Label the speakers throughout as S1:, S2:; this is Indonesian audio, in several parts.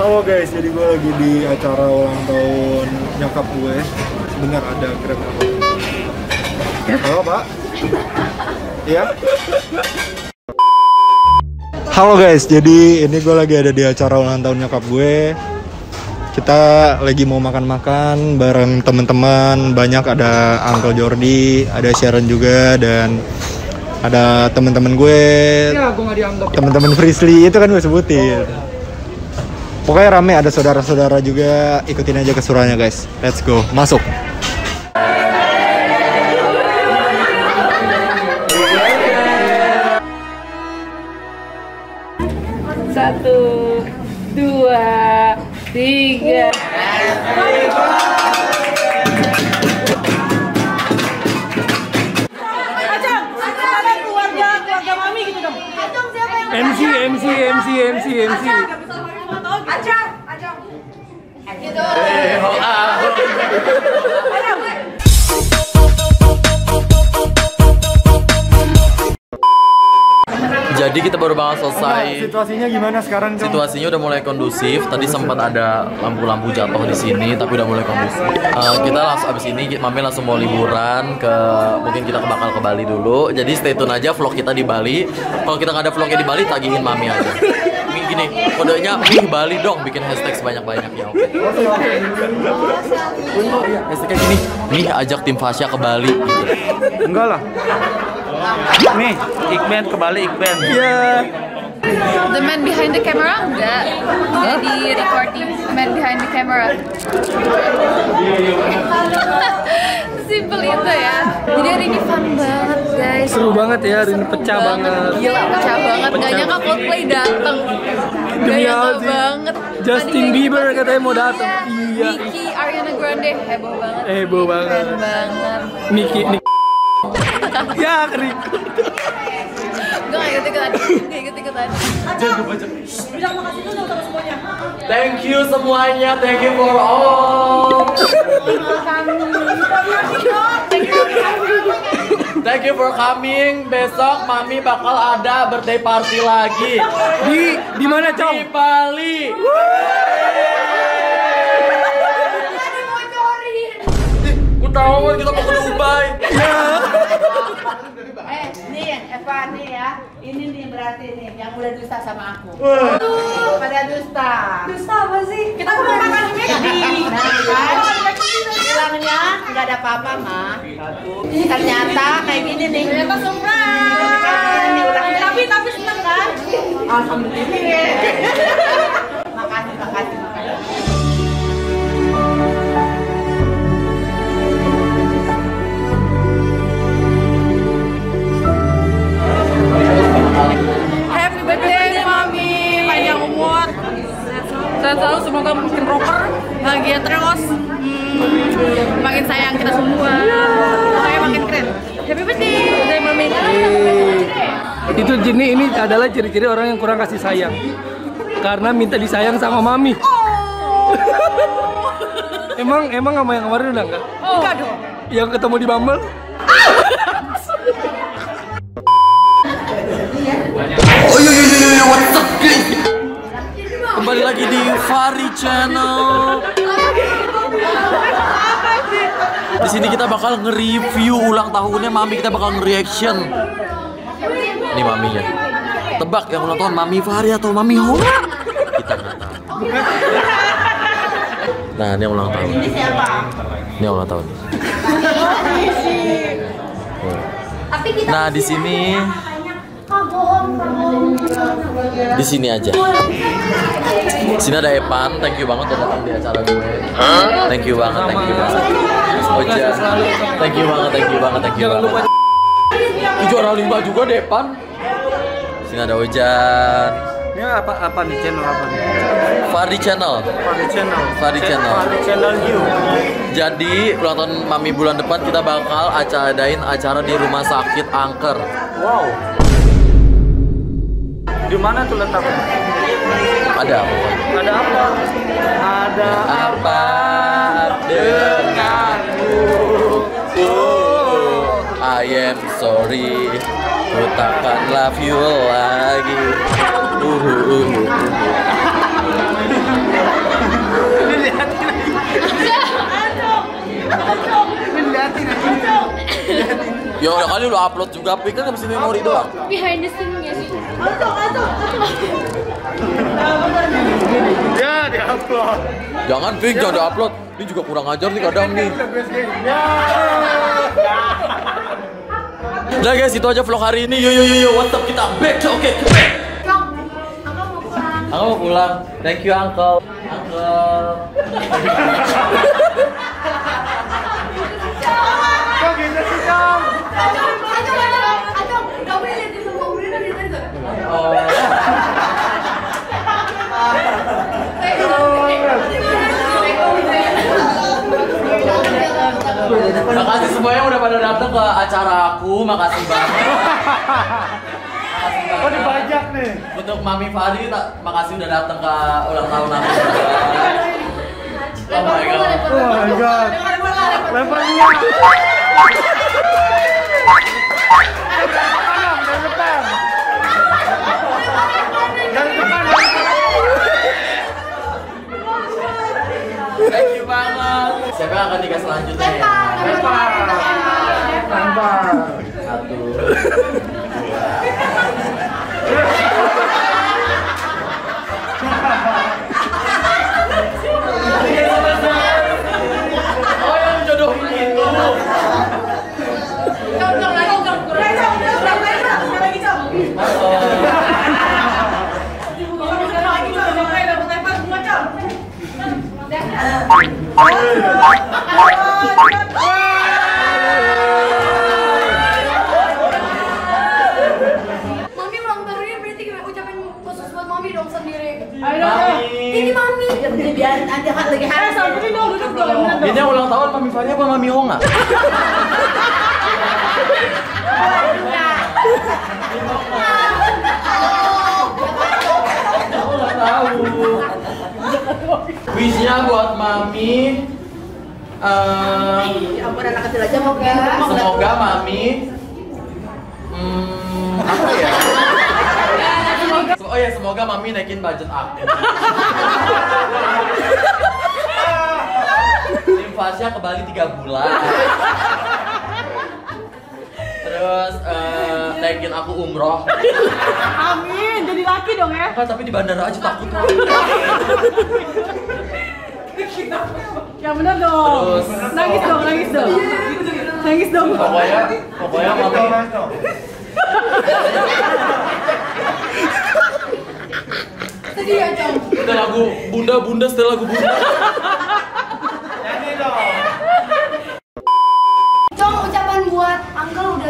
S1: Halo guys, jadi gue lagi di acara ulang tahun nyokap gue. Sebentar ada grab apa? Halo pak? Iya? Halo guys, jadi ini gue lagi ada di acara ulang tahun nyokap gue. Kita lagi mau makan-makan bareng teman-teman. Banyak ada Uncle Jordi, ada Sharon juga dan ada teman-teman gue.
S2: Ya, gue.
S1: Teman-teman Frisly itu kan gue sebutin. Pokoknya rame ada saudara-saudara juga. Ikutin aja kesuruhannya guys. Let's go. Masuk.
S3: Satu, dua, tiga.
S2: MC, MC, MC, MC, MC.
S4: Jadi kita baru banget selesai.
S1: Situasinya gimana sekarang? Cong?
S4: Situasinya udah mulai kondusif. Tadi sempat ada lampu-lampu jatuh di sini, tapi udah mulai kondusif. Eh, kita langsung abis ini, Mami langsung mau liburan ke mungkin kita bakal ke Bali dulu. Jadi stay tune aja vlog kita di Bali. Kalau kita nggak ada vlognya di Bali, tagihin Mami aja. Gini, kodenya Mih Bali dong, bikin hashtag sebanyak-banyaknya. Oke. Hashtagnya gini, ajak tim Fasya ke Bali. Gitu.
S2: Enggak lah. Nih, Iqben ke Bali, Iqben.
S1: Iya.
S3: The man behind the camera enggak jadi recording man behind the camera. Simple itu ya. Jadi hari ini fun banget guys.
S2: Seru banget ya, hari ini pecah banget.
S3: Gila pecah banget. Gak nyangka Coldplay dateng. Gak
S2: Demi
S3: nyangka banget.
S2: Justin
S3: Tadi
S2: Bieber katanya mau dateng.
S3: Iya. Nicki, Ariana Grande heboh banget.
S2: Heboh banget.
S3: Keren banget.
S2: Niki, Niki. Ya, kering.
S3: Gue gak ikut ikutan. Gak ikut ikutan.
S4: Thank you semuanya, thank you for all. Thank you for coming. Besok Mami bakal ada birthday party lagi
S2: Di di mana,
S4: di
S2: Cong?
S4: Bali. Ku tahu kan kita mau ke Dubai.
S5: Eh, nih Eva nih ya. Ini nih berarti nih yang udah dusta sama aku. Pada dusta. Dusta apa sih? Kita mau makan McD. Nah, kan? Bilangnya nggak ada apa-apa, mah. Ternyata kayak gini nih. Ternyata surprise. Tapi tapi seneng kan? Alhamdulillah.
S3: Makin rocker, bahagia terus. Hmm, makin sayang kita semua. Pokoknya makin keren. Happy birthday, Mami.
S2: Itu Jini ini adalah ciri-ciri orang yang kurang kasih sayang. Karena minta disayang sama mami. emang emang sama yang kemarin udah enggak?
S3: Enggak dong.
S2: Yang ketemu di Bumble?
S4: Kembali lagi di Fari Channel. Di sini kita bakal nge-review ulang tahunnya Mami, kita bakal nge-reaction. Ini maminya. Tebak yang ulang tahun Mami Fari atau Mami Hora? Kita nggak tahu. Nah, ini ulang tahun. Ini ulang tahun. Nah, di sini di sini aja. Di sini ada Epan, thank you banget udah datang di acara gue. Thank you banget, thank you banget. Oja, thank you banget, thank you banget, thank you banget. Ini juara lima juga deh, Epan. Sini ada Ojan,
S2: Ini apa apa nih channel apa nih?
S4: Fardi Channel.
S2: Fari channel.
S4: Fari Channel.
S2: Fari channel you.
S4: Jadi ulang tahun Mami bulan depan kita bakal acadain acara di rumah sakit Angker.
S2: Wow. Di mana tuh letaknya?
S4: Ada apa?
S2: Ada apa? Ada
S4: apa denganmu? Oh, I am sorry, ku takkan love you lagi. Uhuh. Ya udah kali lu upload juga, pikir kan mesti memori doang.
S6: Behind the scene
S1: Ya, diupload.
S4: Jangan Pik, jangan di-upload. Ini juga kurang ajar nih kadang nih. Udah guys, itu aja vlog hari ini. Yo yo yo yo, what's up kita back. Oke, back. Aku mau pulang. Thank you, Uncle. Uncle. aku. Makasih banget. Makasih
S1: Oh,
S4: banget.
S1: dibajak nih.
S4: Untuk Mami Fadi, tak- makasih udah datang ke ulang tahun aku juga. Oh my god.
S1: Oh my god. Lepernya. Dari depan. Dari depan.
S4: Yeah. Fadi apa Mami nggak tahu. Wishnya buat Mami. eh,
S5: Ampun anak kecil aja mau ke.
S4: semoga Mami. Hmm, apa ya? Oh ya, semoga Mami naikin budget aku. Invasnya ke Bali 3 bulan. Terus eh, naikin aku umroh.
S3: Amin, jadi laki dong ya.
S4: Apa tapi di bandara aja takut.
S3: Yang bener dong.
S4: Terus
S3: Nangis dong, nangis dong. Nangis dong.
S4: pokoknya pokoknya Mami
S6: Sedih ya, Cong.
S4: setel lagu Bunda Bunda setel lagu Bunda.
S6: Cong, ucapan buat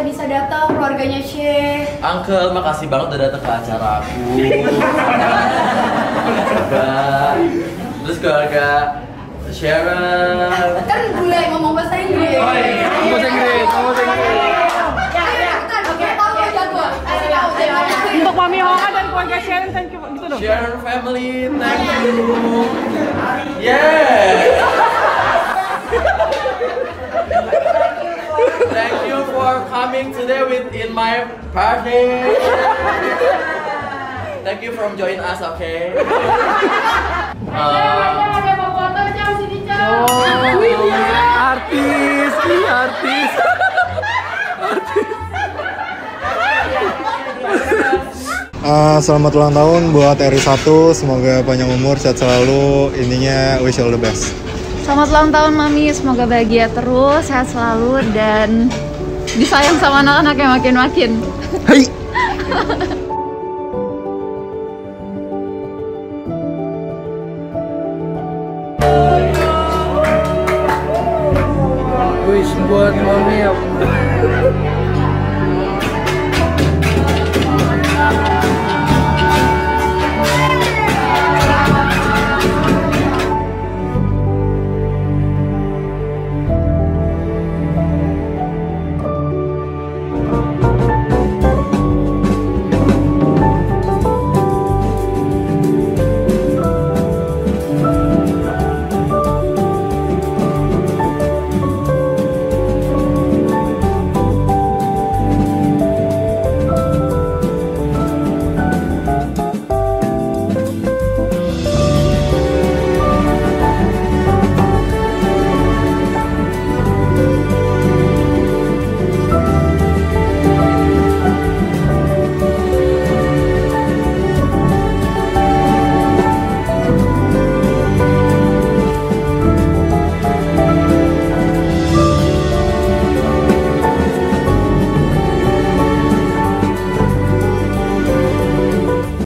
S6: Udah bisa datang keluarganya Syekh.
S4: Uncle, makasih banget udah datang ke acara aku. Mbak. Terus keluarga Sharon.
S6: Kan bule ngomong bahasa Inggris.
S2: Oh iya, ngomong bahasa Inggris, ngomong bahasa Inggris.
S3: Untuk Mami Honga dan keluarga Sharon, thank you. Gitu dong.
S4: Sharon family, thank you. Yeah. Thank you for coming today with in my party. Thank you from join us, okay? Uh,
S6: Ada mau foto, Cong, sini, Cong.
S2: Artis, artis.
S1: Eh, selamat ulang tahun buat RI1, semoga panjang umur, sehat selalu. Intinya wish you all the best.
S7: Selamat ulang tahun Mami, semoga bahagia terus, sehat selalu dan disayang sama anak-anak yang makin-makin.
S1: Hai.
S2: Wish buat mami apa?